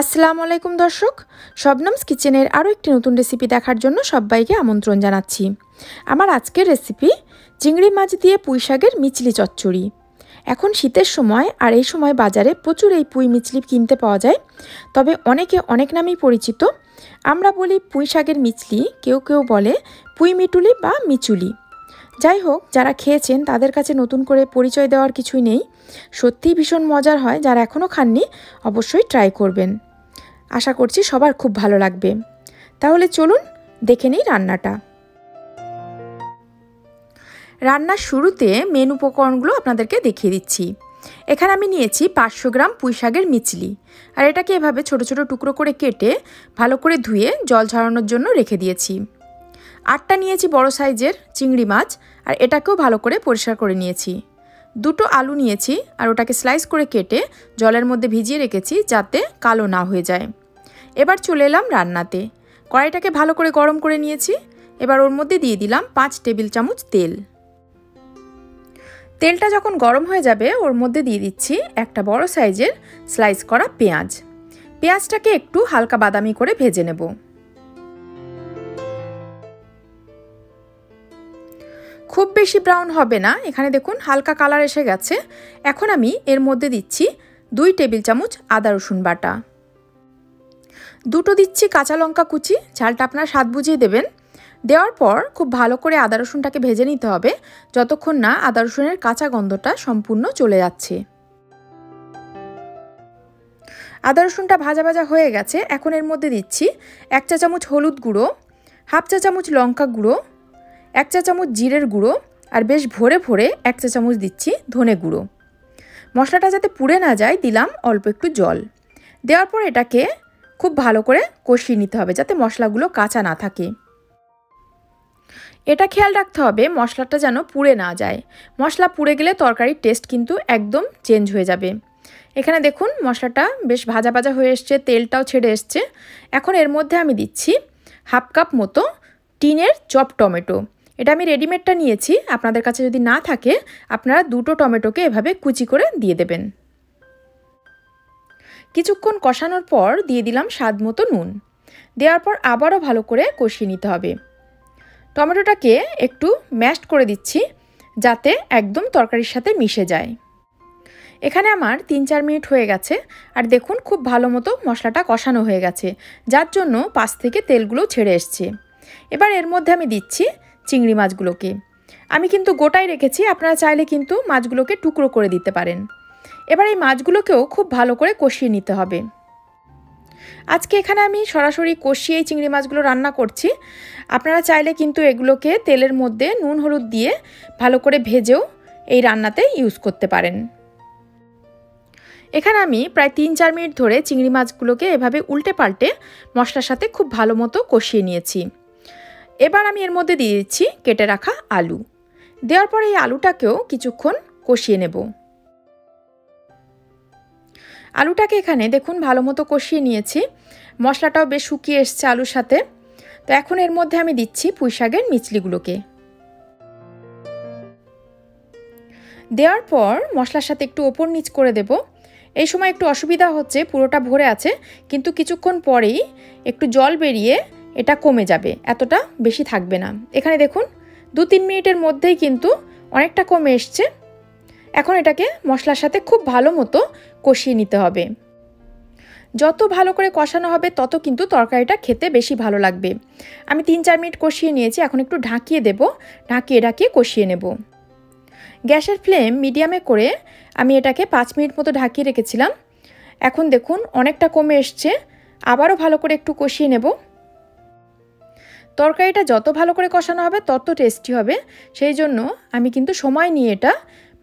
আসসালামু আলাইকুম দর্শক, শবনমস কিচেনের আরও একটি নতুন রেসিপি দেখার জন্য সবাইকে আমন্ত্রণ জানাচ্ছি। আমার আজকের রেসিপি চিংড়ি মাছ দিয়ে পুঁই শাকের মিচলি চচ্চড়ি। এখন শীতের সময় আর এই সময় বাজারে প্রচুর এই পুঁই মিচলি কিনতে পাওয়া যায়, তবে অনেকে অনেক নামেই পরিচিত। আমরা বলি পুঁই শাকের মিচলি কেউ কেউ বলে পুঁই মিটুলি বা মিচুলি। যাই হোক যারা খেয়েছেন, তাদের কাছে নতুন করে পরিচয় দেওয়ার কিছুই নেই। সত্যিই ভীষণ মজার হয়, যারা এখনও খাননি, অবশ্যই ট্রাই করবেন। আশা করছি সবার খুব ভালো লাগবে। তাহলে চলুন, দেখে নিই রান্নাটা। রান্নার শুরুতে মেন উপকরণগুলো আপনাদেরকে দেখিয়ে দিচ্ছি। এখানে আমি নিয়েছি পাঁচশো গ্রাম পুঁই শাকের মিচলি আর এটাকে এভাবে ছোট ছোট টুকরো করে কেটে ভালো করে ধুয়ে জল ঝরানোর জন্য রেখে দিয়েছি। আটটা নিয়েছি বড় সাইজের চিংড়ি মাছ, আর এটাকেও ভালো করে পরিষ্কার করে নিয়েছি। দুটো আলু নিয়েছি, আর ওটাকে স্লাইস করে কেটে জলের মধ্যে ভিজিয়ে রেখেছি যাতে কালো না হয়ে যায়। এবার চলে এলাম রান্নাতে। কড়াইটাকে ভালো করে গরম করে নিয়েছি। এবার ওর মধ্যে দিয়ে দিলাম পাঁচ টেবিল চামচ তেল। তেলটা যখন গরম হয়ে যাবে, ওর মধ্যে দিয়ে দিচ্ছি একটা বড় সাইজের স্লাইস করা পেঁয়াজ। পেঁয়াজটাকে একটু হালকা বাদামি করে ভেজে নেব। খুব বেশি ব্রাউন হবে না। এখানে দেখুন হালকা কালার এসে গেছে। এখন আমি এর মধ্যে দিচ্ছি দুই টেবিল চামচ আদা রসুন বাটা। দুটো দিচ্ছি কাঁচা লঙ্কা কুচি, ঝালটা আপনার স্বাদ বুঝিয়ে দেবেন। দেওয়ার পর খুব ভালো করে আদা রসুনটাকে ভেজে নিতে হবে, যতক্ষণ না আদা রসুনের কাঁচা গন্ধটা সম্পূর্ণ চলে যাচ্ছে। আদা রসুনটা ভাজা ভাজা হয়ে গেছে। এখন এর মধ্যে দিচ্ছি এক চা চামচ হলুদ গুঁড়ো, হাফ চা চামচ লঙ্কা গুঁড়ো এক চা চামচ জিরের গুঁড়ো আর বেশ ভরে ভরে এক চা চামচ দিচ্ছি ধনে গুঁড়ো। মশলাটা যাতে পুড়ে না যায় দিলাম অল্প একটু জল। দেওয়ার পর এটাকে খুব ভালো করে কষিয়ে নিতে হবে যাতে মশলাগুলো কাঁচা না থাকে। এটা খেয়াল রাখতে হবে মশলাটা যেন পুড়ে না যায়। মশলা পুড়ে গেলে তরকারির টেস্ট কিন্তু একদম চেঞ্জ হয়ে যাবে। এখানে দেখুন মশলাটা বেশ ভাজা ভাজা হয়ে এসছে, তেলটাও ছেড়ে এসছে। এখন এর মধ্যে আমি দিচ্ছি হাফ কাপ মতো টিনের চপ টমেটো। এটা আমি রেডিমেডটা নিয়েছি। আপনাদের কাছে যদি না থাকে, আপনারা দুটো টমেটোকে এভাবে কুচি করে দিয়ে দেবেন। কিছুক্ষণ কষানোর পর দিয়ে দিলাম স্বাদ মতো নুন। দেওয়ার পর আবারও ভালো করে কষিয়ে নিতে হবে। টমেটোটাকে একটু ম্যাশড করে দিচ্ছি, যাতে একদম তরকারির সাথে মিশে যায়। এখানে আমার তিন চার মিনিট হয়ে গেছে, আর দেখুন খুব ভালো মতো মশলাটা কষানো হয়ে গেছে, যার জন্য পাশ থেকে তেলগুলো ছেড়ে এসছে। এবার এর মধ্যে আমি দিচ্ছি চিংড়ি মাছগুলোকে। আমি কিন্তু গোটাই রেখেছি, আপনারা চাইলে কিন্তু মাছগুলোকে টুকরো করে দিতে পারেন। এবার এই মাছগুলোকেও খুব ভালো করে কষিয়ে নিতে হবে। আজকে এখানে আমি সরাসরি কষিয়ে এই চিংড়ি মাছগুলো রান্না করছি। আপনারা চাইলে কিন্তু এগুলোকে তেলের মধ্যে নুন, হলুদ দিয়ে ভালো করে ভেজেও এই রান্নাতে ইউজ করতে পারেন। এখানে আমি প্রায় তিন চার মিনিট ধরে চিংড়ি মাছগুলোকে এভাবে উল্টে পাল্টে মশলার সাথে খুব ভালো মতো কষিয়ে নিয়েছি। এবার আমি এর মধ্যে দিয়ে দিচ্ছি কেটে রাখা আলু। দেওয়ার পর এই আলুটাকেও কিছুক্ষণ কষিয়ে নেব। আলুটাকে এখানে দেখুন ভালো মতো কষিয়ে নিয়েছি। মশলাটাও বেশ শুকিয়ে এসছে আলুর সাথে। তো এখন এর মধ্যে আমি দিচ্ছি পুঁই শাকের মিচলিগুলোকে দেওয়ার পর মশলার সাথে একটু ওপর নিচ করে দেব। এই সময় একটু অসুবিধা হচ্ছে, পুরোটা ভরে আছে। কিন্তু কিছুক্ষণ পরেই একটু জল বেরিয়ে এটা কমে যাবে, এতটা বেশি থাকবে না। এখানে দেখুন দু তিন মিনিটের মধ্যেই কিন্তু অনেকটা কমে এসছে। এখন এটাকে মশলার সাথে খুব ভালো মতো কষিয়ে নিতে হবে। যত ভালো করে কষানো হবে, তত কিন্তু তরকারিটা খেতে বেশি ভালো লাগবে। আমি তিন চার মিনিট কষিয়ে নিয়েছি, এখন একটু ঢাকিয়ে দেব, ঢাকিয়ে ঢাকিয়ে কষিয়ে নেব। গ্যাসের ফ্লেম মিডিয়ামে করে আমি এটাকে পাঁচ মিনিট মতো ঢাকিয়ে রেখেছিলাম। এখন দেখুন, অনেকটা কমে এসছে। আবারও ভালো করে একটু কষিয়ে নেব। তরকারিটা যত ভালো করে কষানো হবে, তত টেস্টি হবে। সেই জন্য আমি কিন্তু সময় নিয়ে এটা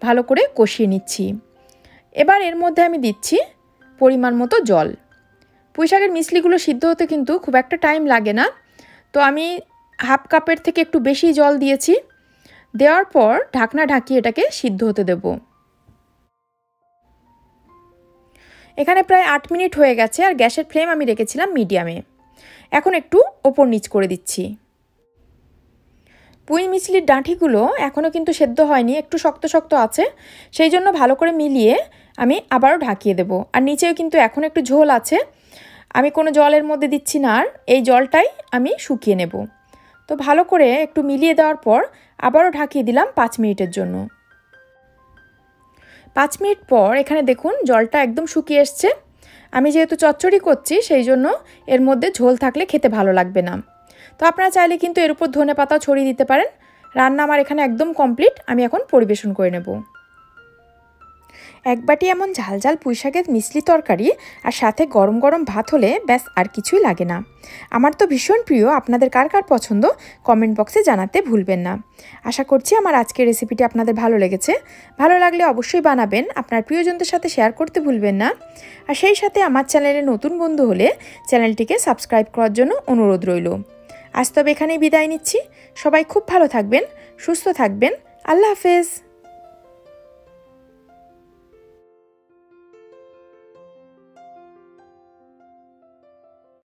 ভালো করে কষিয়ে নিচ্ছি। এবার এর মধ্যে আমি দিচ্ছি পরিমাণ মতো জল। পুঁইশাকের মিশলিগুলো সিদ্ধ হতে কিন্তু খুব একটা টাইম লাগে না। তো আমি হাফ কাপের থেকে একটু বেশি জল দিয়েছি। দেওয়ার পর ঢাকনা ঢাকিয়ে এটাকে সিদ্ধ হতে দেব। এখানে প্রায় আট মিনিট হয়ে গেছে আর গ্যাসের ফ্লেম আমি রেখেছিলাম মিডিয়ামে। এখন একটু ওপর নিচ করে দিচ্ছি। পুঁই মিছলির ডাঁঠিগুলো এখনও কিন্তু সেদ্ধ হয়নি, একটু শক্ত শক্ত আছে, সেই জন্য ভালো করে মিলিয়ে আমি আবারও ঢাকিয়ে দেবো। আর নিচেও কিন্তু এখন একটু ঝোল আছে, আমি কোনো জলের মধ্যে দিচ্ছি না, আর এই জলটাই আমি শুকিয়ে নেব। তো ভালো করে একটু মিলিয়ে দেওয়ার পর আবারও ঢাকিয়ে দিলাম পাঁচ মিনিটের জন্য। পাঁচ মিনিট পর এখানে দেখুন জলটা একদম শুকিয়ে এসছে। আমি যেহেতু চচ্চড়ি করছি, সেই জন্য এর মধ্যে ঝোল থাকলে খেতে ভালো লাগবে না। তো আপনারা চাইলে কিন্তু এর উপর ধনে পাতা ছড়িয়ে দিতে পারেন। রান্না আমার এখানে একদম কমপ্লিট আমি এখন পরিবেশন করে নেব। এক বাটি এমন ঝাল ঝাল পুঁই শাকের মিশলি তরকারি আর সাথে গরম গরম ভাত হলে ব্যাস আর কিছুই লাগে না। আমার তো ভীষণ প্রিয়, আপনাদের কার কার পছন্দ কমেন্ট বক্সে জানাতে ভুলবেন না। আশা করছি আমার আজকের রেসিপিটি আপনাদের ভালো লেগেছে। ভালো লাগলে অবশ্যই বানাবেন, আপনার প্রিয়জনদের সাথে শেয়ার করতে ভুলবেন না। আর সেই সাথে আমার চ্যানেলে নতুন বন্ধু হলে চ্যানেলটিকে সাবস্ক্রাইব করার জন্য অনুরোধ রইল। আজ তবে এখানেই বিদায় নিচ্ছি। সবাই খুব ভালো থাকবেন, সুস্থ থাকবেন। আল্লাহ হাফেজ।